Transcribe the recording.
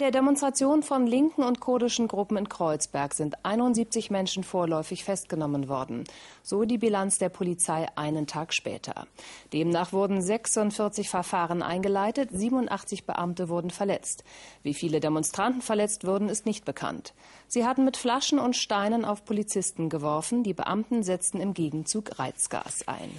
Der Demonstration von linken und kurdischen Gruppen in Kreuzberg sind 71 Menschen vorläufig festgenommen worden. So die Bilanz der Polizei einen Tag später. Demnach wurden 46 Verfahren eingeleitet, 87 Beamte wurden verletzt. Wie viele Demonstranten verletzt wurden, ist nicht bekannt. Sie hatten mit Flaschen und Steinen auf Polizisten geworfen. Die Beamten setzten im Gegenzug Reizgas ein.